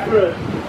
separate.